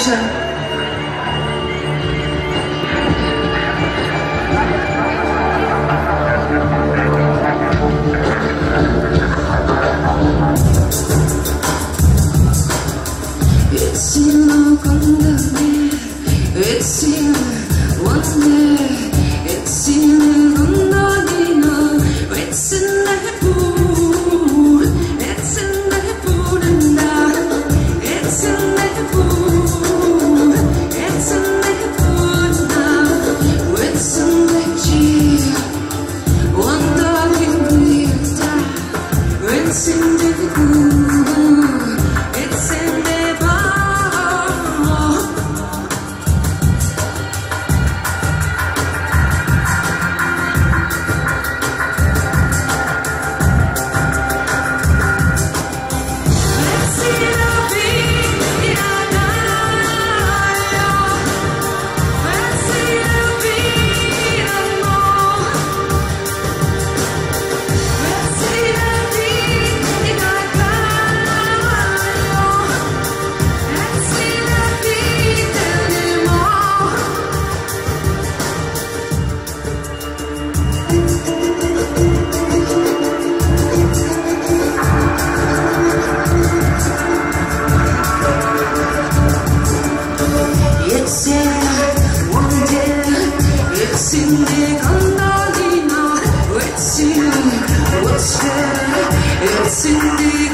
Called the it's in what's there, it's in the